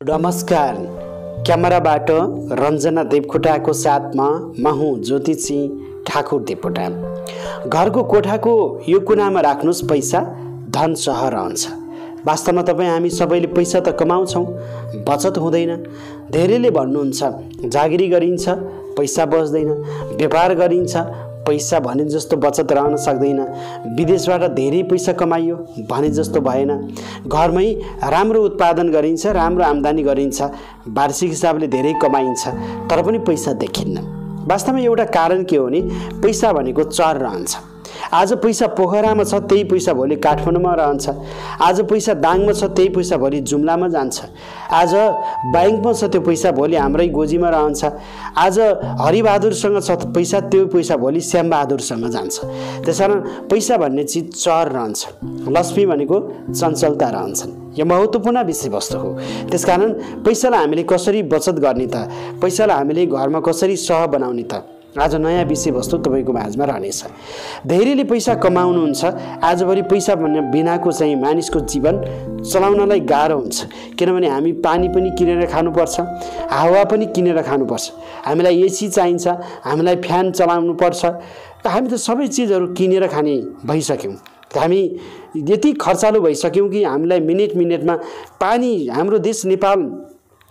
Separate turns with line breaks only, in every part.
नमस्कार। क्यामेराबाट रञ्जना देवकोटाको साथमा म हुँ ज्योति सिंह ठाकुर देवकोटा। घरको कोठाको यो कुनामा राख्नुहोस् पैसा धन सह रहन्छ। वास्तवमा तपाईँ हामी सबैले पैसा त कमाउँछौँ बचत हुँदैन। धेरैले भन्नुहुन्छ जागिरी गरिन्छ पैसा बच्दैन व्यापार गरिन्छ पैसा भने जस्तो बचत रहन सक्दैन। विदेशबाट धेरै पैसा कमाइयो भने जस्तो भएन। घरमै राम्रो उत्पादन गरिन्छ राम्रो आम्दानी गरिन्छ वार्षिक हिसाबले धेरै कमाइन्छ तर पनि पैसा देखिन्न। वास्तवमा एउटा कारण के हो भने पैसा भनेको चर रहन्छ। आज पैसा पोखरामा छ त्यही पैसा भोलि काठमाडौँमा रहन्छ। आज पैसा दाङमा छ त्यही पैसा भोलि जुम्लामा जान्छ। आज ब्याङ्कमा छ त्यो पैसा भोलि हाम्रै गोजीमा रहन्छ। आज हरिबहादुरसँग छ पैसा त्यो पैसा भोलि श्यामबहादुरसँग जान्छ। त्यस कारण पैसा भन्ने चिज चर रहन्छ। लक्ष्मी भनेको चञ्चलता रहन्छन् यो महत्त्वपूर्ण विषयवस्तु हो। त्यसकारण पैसालाई हामीले कसरी बचत गर्ने त? पैसालाई हामीले घरमा कसरी सह बनाउने त? आज नयाँ विषयवस्तु तपाईँको माझमा रहनेछ। धेरैले पैसा कमाउनुहुन्छ आजभरि पैसा भन्ने बिनाको चाहिँ मानिसको जीवन चलाउनलाई गाह्रो हुन्छ। किनभने हामी पानी पनि किनेर खानुपर्छ हावा पनि किनेर खानुपर्छ। हामीलाई एसी चाहिन्छ हामीलाई फ्यान चलाउनुपर्छ। हामी त सबै चिजहरू किनेर खाने भइसक्यौँ। हामी यति खर्चालु भइसक्यौँ कि हामीलाई मिनट मिनटमा पानी हाम्रो देश नेपाल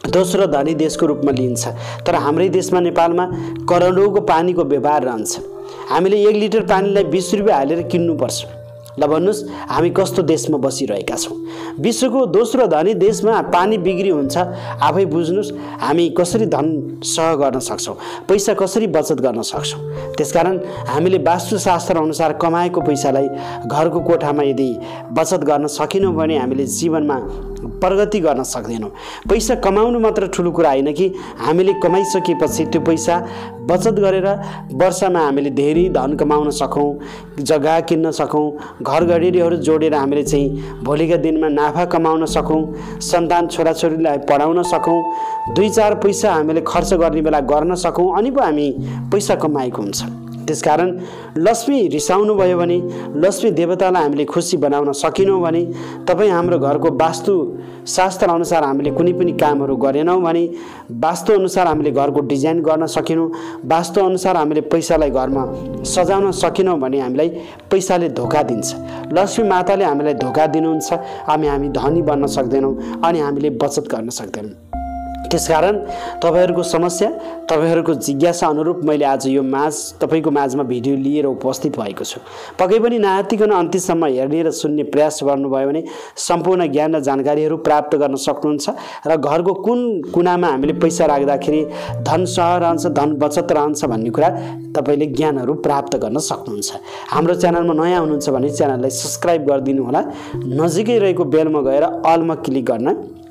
दोस्रो धनी देशको रूपमा लिइन्छ। तर हाम्रै देशमा नेपालमा करोडौँको पानीको व्यवहार रहन्छ। हामीले एक लिटर पानीलाई बिस रुपियाँ हालेर किन्नुपर्छ। ल भन्नुहोस् हामी कस्तो देशमा बसिरहेका छौँ? विश्वको दोस्रो धनी देशमा पानी बिक्री हुन्छ। आफै बुझ्नुहोस् हामी कसरी धन सह गर्न सक्छौँ? पैसा कसरी बचत गर्न सक्छौँ? त्यसकारण हामीले वास्तुशास्त्र अनुसार कमाएको पैसालाई घरको कोठामा यदि बचत गर्न सकेनौँ भने हामीले जीवनमा प्रगति गर्न सक्दैनौँ। पैसा कमाउनु मात्र ठुलो कुरा होइन कि हामीले कमाइसकेपछि त्यो पैसा बचत गरेर वर्षमा हामीले धेरै धन कमाउन सकौँ जग्गा किन्न सकौँ घर घडेरीहरू जोडेर हामीले चाहिँ भोलिका दिनमा नाफा कमाउन सकौँ सन्तान छोराछोरीलाई पढाउन सकौँ दुई चार पैसा हामीले खर्च गर्ने बेला गर्न सकौँ अनि पो हामी पैसा कमाएको हुन्छ। त्यसकारण लक्ष्मी रिसाउनु भयो भने लक्ष्मी देवतालाई हामीले खुसी बनाउन सकेनौँ भने तपाईँ हाम्रो घरको वास्तु शास्त्र अनुसार हामीले कुनै पनि कामहरू गरेनौँ भने वास्तु अनुसार हामीले घरको डिजाइन गर्न सकेनौँ वास्तु अनुसार हामीले पैसालाई घरमा सजाउन सकेनौँ भने हामीलाई पैसाले धोका दिन्छ। लक्ष्मी माताले हामीलाई धोका दिनुहुन्छ अनि हामी धनी बन्न सक्दैनौँ अनि हामीले बचत गर्न सक्दैनौँ। त्यसकारण तपाईँहरूको समस्या तपाईँहरूको जिज्ञासा अनुरूप मैले आज यो माझ तपाईँको माझमा भिडियो लिएर उपस्थित भएको छु। पक्कै पनि नआतिकन अन्त्यसम्म हेर्ने र सुन्ने प्रयास गर्नुभयो भने सम्पूर्ण ज्ञान र जानकारीहरू प्राप्त गर्न सक्नुहुन्छ र घरको कुन कुनामा हामीले पैसा राख्दाखेरि धन सह रहन्छ धन बचत रहन्छ भन्ने कुरा तपाईँले ज्ञानहरू प्राप्त गर्न सक्नुहुन्छ। हाम्रो च्यानलमा नयाँ हुनुहुन्छ भने च्यानललाई सब्सक्राइब गरिदिनु होला नजिकै रहेको बेलमा गएर अलमा क्लिक गर्न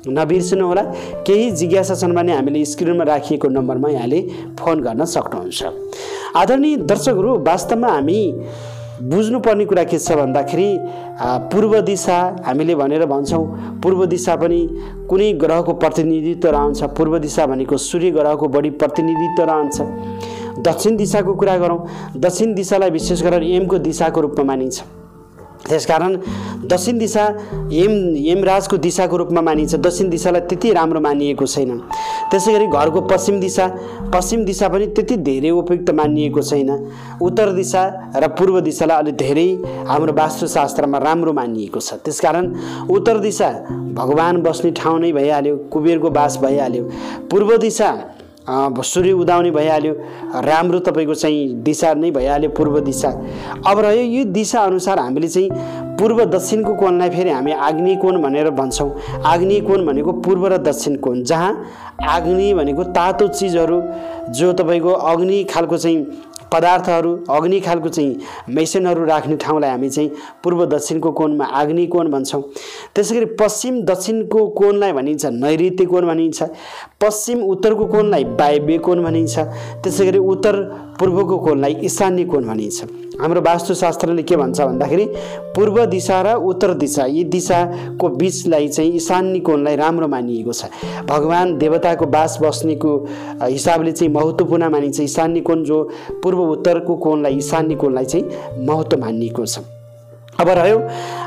नबिर्सनु होला केही जिज्ञासा छन् भने हामीले स्क्रिनमा राखिएको नम्बरमा यहाँले फोन गर्न सक्नुहुन्छ। आदरणीय दर्शकहरू वास्तवमा हामी बुझ्नुपर्ने कुरा के छ भन्दाखेरि पूर्व दिशा हामीले भनेर भन्छौँ पूर्व दिशा पनि कुनै ग्रहको प्रतिनिधित्व रहन्छ पूर्व दिशा भनेको सूर्य ग्रहको बढी प्रतिनिधित्व रहन्छ। दक्षिण दिशाको कुरा गरौँ दक्षिण दिशालाई विशेष गरेर एमको दिशाको रूपमा मानिन्छ। त्यसकारण दक्षिण दिशा यम यमराजको दिशाको रूपमा मानिन्छ। दक्षिण दिशालाई त्यति राम्रो मानिएको छैन। त्यसै गरी घरको पश्चिम दिशा पश्चिम दिशा पनि त्यति धेरै उपयुक्त मानिएको छैन। उत्तर दिशा र पूर्व दिशालाई अलिक धेरै हाम्रो वास्तुशास्त्रमा राम्रो मानिएको छ। त्यसकारण उत्तर दिशा भगवान् बस्ने ठाउँ नै भइहाल्यो कुबेरको बास भइहाल्यो। पूर्व दिशा सूर्य उदाउने भइहाल्यो। राम्रो तपाईँको चाहिँ दिशा नै भइहाल्यो पूर्व दिशा। अब रह्यो यो दिशा अनुसार हामीले चाहिँ पूर्व दक्षिणको कोणलाई फेरि हामी आग्नेय कोण भनेर भन्छौँ। आग्नेय कोण भनेको पूर्व र दक्षिण कोण जहाँ आग्नेय भनेको तातो चिजहरू जो तपाईँको अग्नि खालको चाहिँ पदार्थहरू अग्नि खालको चाहिँ मेसिनहरू राख्ने ठाउँलाई हामी चाहिँ पूर्व दक्षिणको कोणमा आग्नेय कोण भन्छौँ। त्यसै गरी पश्चिम दक्षिणको कोणलाई भनिन्छ नैऋत्य कोण भनिन्छ। पश्चिम उत्तरको कोणलाई वायव्य कोण भनिन्छ। त्यसै गरी उत्तर पूर्वको कोणलाई ईशान्य कोण भनिन्छ। हाम्रो वास्तुशास्त्रले के भन्छ भन्दाखेरि पूर्व दिशा र उत्तर दिशा यी दिशाको बिचलाई चाहिँ ईशान्य कोणलाई राम्रो मानिएको छ। भगवान् देवताको बास बस्नेको हिसाबले चाहिँ महत्त्वपूर्ण मानिन्छ ईशान्य कोण जो पूर्व उत्तरको कोणलाई ईशान्य कोणलाई चाहिँ महत्त्व मानिएको छ। अब रह्यो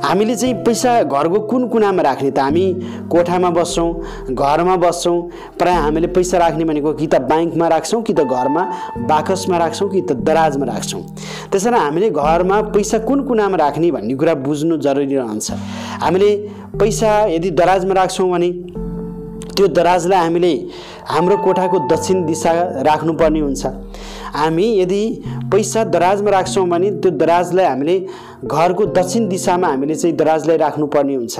हामीले चाहिँ पैसा घरको कुन कुनामा राख्ने त हामी कोठामा बस्छौँ घरमा बस्छौँ प्रायः हामीले पैसा राख्ने भनेको कि त ब्याङ्कमा राख्छौँ कि त घरमा बाकसमा राख्छौँ कि त दराजमा राख्छौँ। त्यसै कारण हामीले घरमा पैसा कुन कुनामा राख्ने भन्ने कुरा बुझ्नु जरुरी रहन्छ। हामीले पैसा यदि दराजमा राख्छौँ भने त्यो दराजलाई हामीले हाम्रो कोठाको दक्षिण दिशा राख्नुपर्ने हुन्छ। हामी यदि पैसा दराजमा राख्छौँ भने त्यो दराजलाई हामीले घरको दक्षिण दिशामा हामीले चाहिँ दराजलाई राख्नुपर्ने हुन्छ।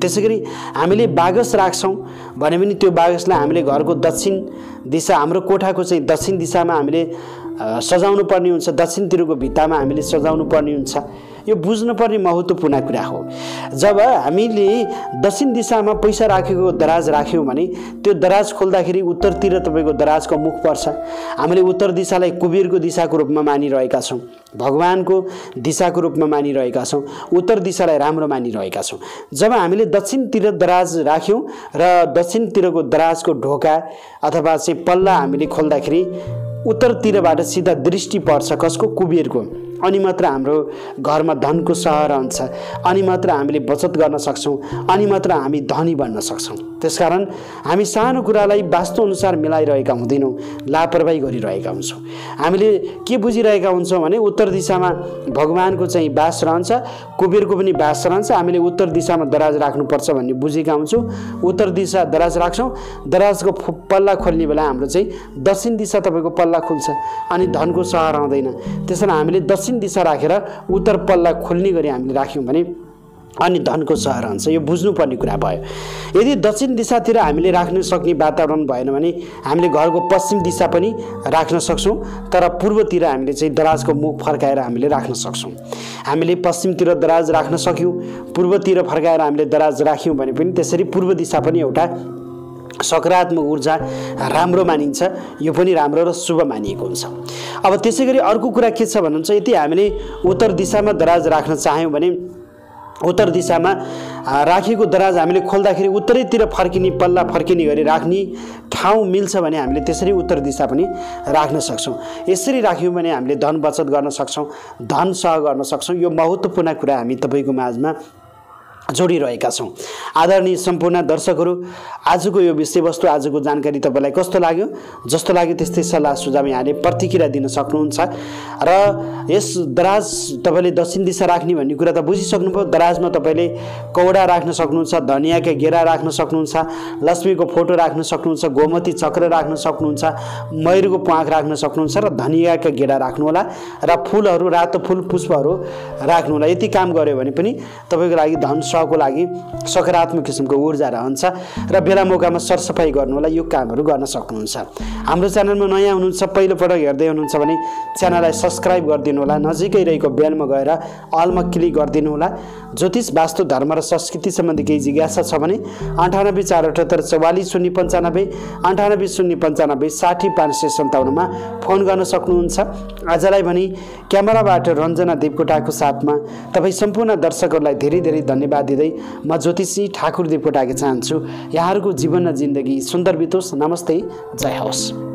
त्यसै गरी हामीले बागस राख्छौँ भने पनि त्यो बागसलाई हामीले घरको दक्षिण दिशा हाम्रो कोठाको चाहिँ दक्षिण दिशामा हामीले सजाउनु पर्ने हुन्छ दक्षिणतिरको भित्तामा हामीले सजाउनु पर्ने हुन्छ। यो बुझ्नुपर्ने महत्त्वपूर्ण कुरा हो। जब हामीले दक्षिण दिशामा पैसा राखेको दराज राख्यौँ भने त्यो दराज खोल्दाखेरि उत्तरतिर तपाईँको दराजको मुख पर्छ। हामीले उत्तर दिशालाई कुबेरको दिशाको रूपमा मानिरहेका छौँ। भगवान्को दिशाको रूपमा मानिरहेका छौँ। उत्तर दिशालाई राम्रो मानिरहेका छौँ। जब हामीले दक्षिणतिर दराज राख्यौँ र दक्षिणतिरको दराजको ढोका अथवा चाहिँ पल्ला हामीले खोल्दाखेरि उत्तरतिरबाट सिधा दृष्टि पर्छ कसको? कुबेरको। अनि मात्र हाम्रो घरमा धनको सहर हुन्छ। अनि मात्र हामीले बचत गर्न सक्छौँ। अनि मात्र हामी धनी बन्न सक्छौँ। त्यसकारण हामी सानो कुरालाई वास्तुअनुसार मिलाइरहेका हुँदैनौँ लापरवाही गरिरहेका हुन्छौँ। हामीले के बुझिरहेका हुन्छौँ भने उत्तर दिशामा भगवान्को चाहिँ बास रहन्छ कुबेरको पनि बास रहन्छ। हामीले उत्तर दिशामा दराज राख्नुपर्छ भन्ने बुझेका हुन्छौँ। उत्तर दिशा दराज राख्छौँ। दराजको पल्ला खोल्ने बेला हाम्रो चाहिँ दक्षिण दिशा तपाईँको पल्ला खुल्छ। अनि धनको सहर आउँदैन। त्यसरी हामीले दक्षिण दिशा राखेर उत्तर पल्ला खोल्ने गरी हामीले राख्यौँ भने अनि धनको सहर हुन्छ यो बुझ्नुपर्ने कुरा भयो। यदि दक्षिण दिशातिर हामीले राख्न सक्ने वातावरण भएन भने हामीले घरको पश्चिम दिशा पनि राख्न सक्छौँ तर पूर्वतिर हामीले चाहिँ दराजको मुख फर्काएर हामीले राख्न सक्छौँ। हामीले पश्चिमतिर दराज राख्न सक्यौँ पूर्वतिर फर्काएर हामीले दराज राख्यौँ भने पनि त्यसरी पूर्व दिशा पनि एउटा सकारात्मक ऊर्जा राम्रो मानिन्छ यो पनि राम्रो र शुभ मानिएको हुन्छ। अब त्यसै गरी अर्को कुरा के छ भन्नुहुन्छ यदि हामीले उत्तर दिशामा दराज राख्न चाह्यौँ भने उत्तर दिशामा राखेको दराज हामीले खोल्दाखेरि उत्तरैतिर फर्किने पल्ला फर्किने गरी राख्ने ठाउँ मिल्छ भने हामीले त्यसरी उत्तर दिशा पनि राख्न सक्छौँ। यसरी राख्यौँ भने हामीले धन बचत गर्न सक्छौँ धन सह गर्न सक्छौँ। यो महत्त्वपूर्ण कुरा हामी तपाईँको माझमा जोडिरहेका छौँ। आदरणीय सम्पूर्ण दर्शकहरू आजको यो विषयवस्तु आजको जानकारी तपाईँलाई कस्तो लाग्यो? जस्तो लाग्यो त्यस्तै सल्लाह सुझाव यहाँले प्रतिक्रिया दिन सक्नुहुन्छ। र यस दराज तपाईँले दक्षिण दिशा राख्ने भन्ने कुरा त बुझिसक्नुभयो। दराजमा तपाईँले कौडा राख्न सक्नुहुन्छ धनियाँका गेरा राख्न सक्नुहुन्छ लक्ष्मीको फोटो राख्न सक्नुहुन्छ गोमती चक्र राख्न सक्नुहुन्छ मयुरको प्वाख राख्न सक्नुहुन्छ र धनियाँका गेडा राख्नुहोला र फुलहरू रातो फुल पुष्पहरू राख्नुहोला यति काम गऱ्यो भने पनि तपाईँको लागि धन सहको लागि सकारात्मक किसिमको ऊर्जा रहन्छ र बेला मौकामा सरसफाइ गर्नु होला यो कामहरू गर्न सक्नुहुन्छ। हाम्रो च्यानलमा नयाँ हुनुहुन्छ पहिलोपटक हेर्दै हुनुहुन्छ भने च्यानललाई सब्सक्राइब गरिदिनु होला नजिकै रहेको बेलमा गएर अलमा क्लिक गरिदिनु होला। ज्योतिष वास्तु धर्म र संस्कृति सम्बन्धी केही जिज्ञासा छ भने अन्ठानब्बे चार अठहत्तर चौवालिस शून्य पन्चानब्बे अन्ठानब्बे शून्य पन्चानब्बे साठी पाँच सय सन्ताउन्नमा फोन गर्न सक्नुहुन्छ। आजलाई भने क्यामेराबाट रञ्जना देवकोटाको साथमा तपाईँ सम्पूर्ण दर्शकहरूलाई धेरै धेरै धन्यवाद। दिँदै म ज्योतिषी ठाकुर देवकोटाकी चाहन्छु। यहाँहरूको जीवन र जिन्दगी सुन्दर बितोस्। नमस्ते। जय होस्।